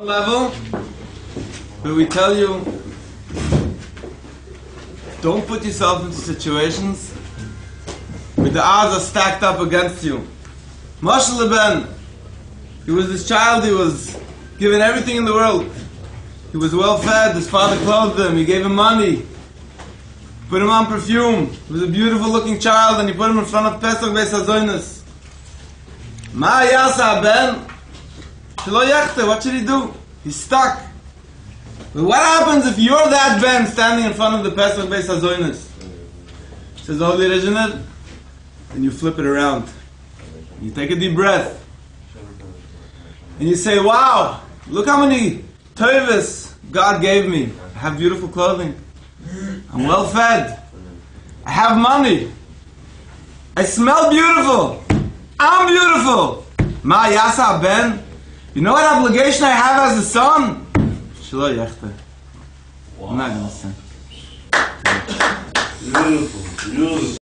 level where we tell you don't put yourself into situations where the odds are stacked up against you. Moshe Leben, he was this child, he was given everything in the world. He was well fed, his father clothed him, he gave him money, put him on perfume. He was a beautiful looking child and he put him in front of Pesach Beis HaZoynes. Ma yasa ben, Shelo what should he do? He's stuck. But what happens if you're that Ben standing in front of the Pesach Beis HaZoynes? Says Holy Rizhiner, and you flip it around. You take a deep breath. And you say, wow, look how many toivis God gave me. I have beautiful clothing. I'm well fed. I have money. I smell beautiful. I'm beautiful. Ma yasa ben. You know what obligation I have as a son? Shlo yechte. I'm not gonna say. Beautiful, beautiful.